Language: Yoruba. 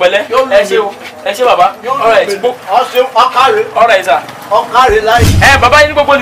pẹ̀lẹ́ ẹ ṣé o ẹ ṣé bàbá ọ̀rẹ́ ẹ̀ ti bó ọ̀rẹ́ ẹ̀ sà. ọ̀kàrẹ̀ láì. ẹ bàbá yín gbogbo